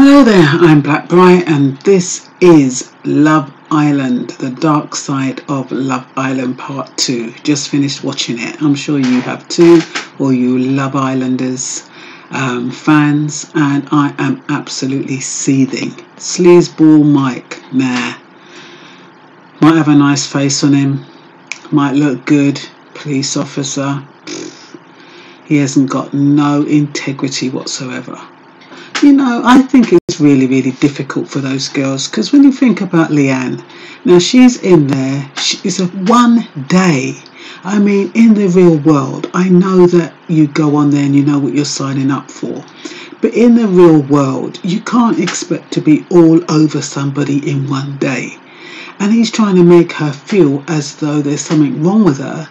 Hello there, I'm Black Bright, and this is Love Island, the dark side of Love Island Part 2. Just finished watching it. I'm sure you have too, or you Love Islanders um, fans, and I am absolutely seething. Sleazeball Mike, nah. Might have a nice face on him, might look good, police officer. He hasn't got no integrity whatsoever. You know, I think it's really, really difficult for those girls because when you think about Leanne, now she's in there, it's a one day. I mean, in the real world, I know that you go on there and you know what you're signing up for. But in the real world, you can't expect to be all over somebody in one day. And he's trying to make her feel as though there's something wrong with her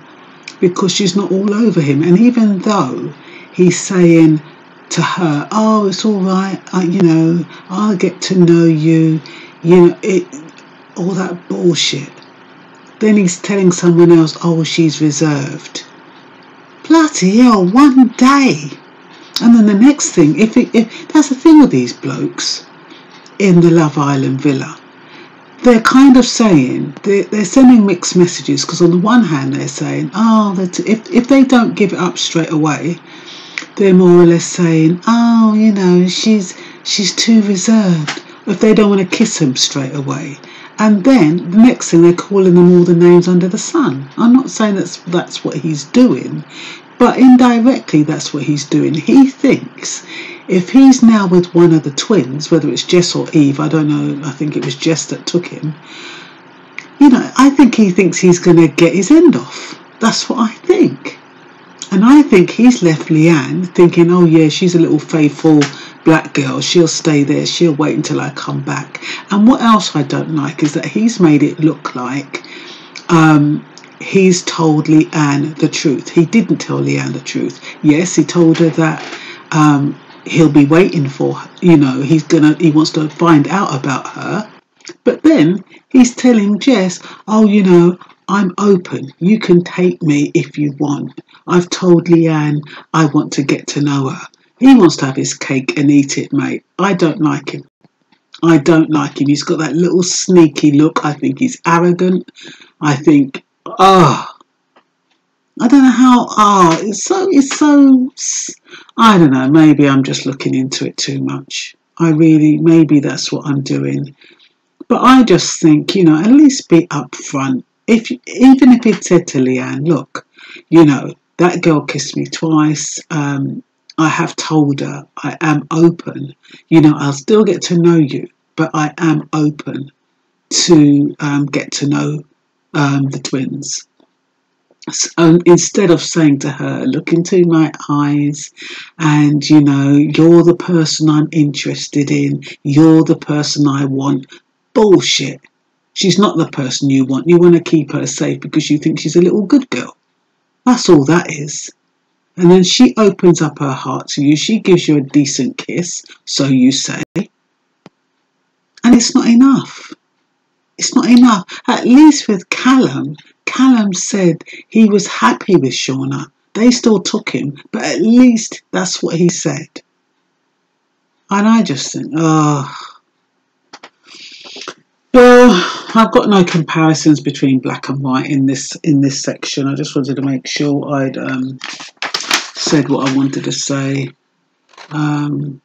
because she's not all over him. And even though he's saying, to her, oh, it's all right, I, you know, I'll get to know you, you know, it, all that bullshit. Then he's telling someone else, oh, she's reserved. Bloody hell, one day. And then the next thing, if, it, if that's the thing with these blokes in the Love Island villa, they're kind of saying they're, they're sending mixed messages because on the one hand they're saying, oh, if if they don't give it up straight away, they're more or less saying, "Oh, you know, she's she's too reserved." If they don't want to kiss him straight away, and then the next thing they're calling them all the names under the sun. I'm not saying that's that's what he's doing, but indirectly that's what he's doing. He thinks if he's now with one of the twins, whether it's Jess or Eve, I don't know. I think it was Jess that took him. You know, I think he thinks he's going to get his end off. That's what I think. And I think he's left Leanne thinking, oh yeah, she's a little faithful black girl. She'll stay there. She'll wait until I come back. And what else I don't like is that he's made it look like um, he's told Leanne the truth. He didn't tell Leanne the truth. Yes, he told her that um, he'll be waiting for her. You know, he's gonna. He wants to find out about her. But then he's telling Jess, oh, you know, I'm open. You can take me if you want. I've told Leanne I want to get to know her. He wants to have his cake and eat it, mate. I don't like him. I don't like him. He's got that little sneaky look. I think he's arrogant. I think, oh, I don't know how. Ah, oh, it's so, it's so. I don't know. Maybe I'm just looking into it too much. I really, maybe that's what I'm doing. But I just think, you know, at least be upfront. If even if he'd said to Leanne, look, you know, that girl kissed me twice. Um, I have told her I am open. You know, I'll still get to know you, but I am open to um, get to know um, the twins. So, um, instead of saying to her, look into my eyes and, you know, you're the person I'm interested in, you're the person I want, bullshit. She's not the person you want. You want to keep her safe because you think she's a little good girl. That's all that is. And then she opens up her heart to you. She gives you a decent kiss, so you say. And it's not enough. It's not enough. At least with Callum, Callum said he was happy with Shaughna. They still took him, but at least that's what he said. And I just think, oh. Well, I've got no comparisons between black and white in this in this section. I just wanted to make sure I'd um, said what I wanted to say. Um,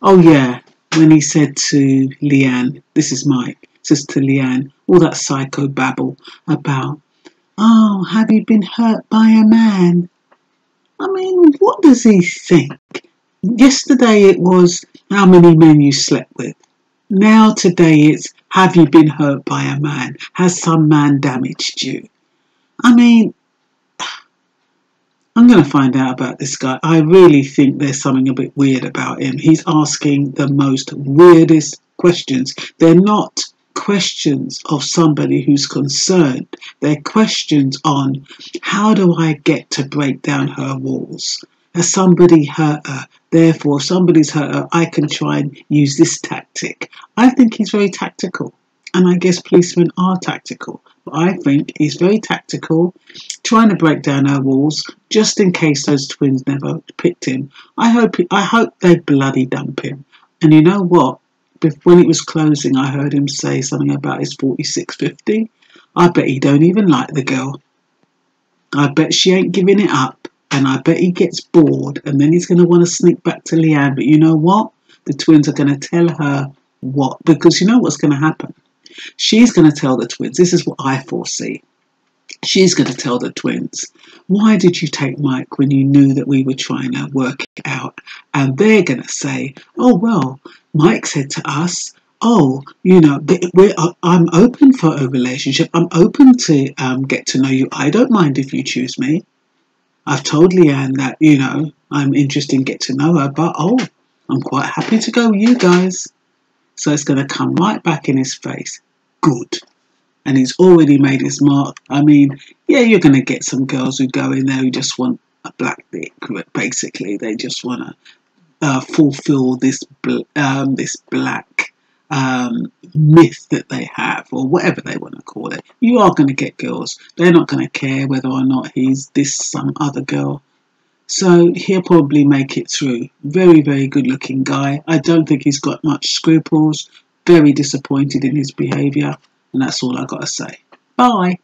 oh yeah, when he said to Leanne, "This is Mike," says to Leanne, all that psycho babble about, "Oh, have you been hurt by a man?" I mean, what does he think? Yesterday it was how many men you slept with. Now, today, it's have you been hurt by a man? Has some man damaged you? I mean, I'm going to find out about this guy. I really think there's something a bit weird about him. He's asking the most weirdest questions. They're not questions of somebody who's concerned. They're questions on how do I get to break down her walls? Has somebody hurt her? Therefore, somebody's hurt her. I can try and use this tactic. I think he's very tactical. And I guess policemen are tactical. But I think he's very tactical, trying to break down her walls just in case those twins never picked him. I hope I hope they bloody dump him. And you know what? When it was closing, I heard him say something about his 4650. I bet he don't even like the girl. I bet she ain't giving it up. And I bet he gets bored and then he's going to want to sneak back to Leanne. But you know what? The twins are going to tell her what, because you know what's going to happen? She's going to tell the twins, this is what I foresee. She's going to tell the twins, why did you take Mike when you knew that we were trying to work it out? And they're going to say, oh, well, Mike said to us, oh, you know, uh, I'm open for a relationship. I'm open to um, get to know you. I don't mind if you choose me. I've told Leanne that, you know, I'm interested in get to know her, but oh, I'm quite happy to go with you guys. So it's going to come right back in his face. Good. And he's already made his mark. I mean, yeah, you're going to get some girls who go in there who just want a black dick, basically. They just want to uh, fulfill this, um, this black um, myth that they have, or whatever they want to call it. You are going to get girls. They're not going to care whether or not he's this some other girl. So he'll probably make it through. Very, very good looking guy. I don't think he's got much scruples. Very disappointed in his behaviour. And that's all I've got to say. Bye.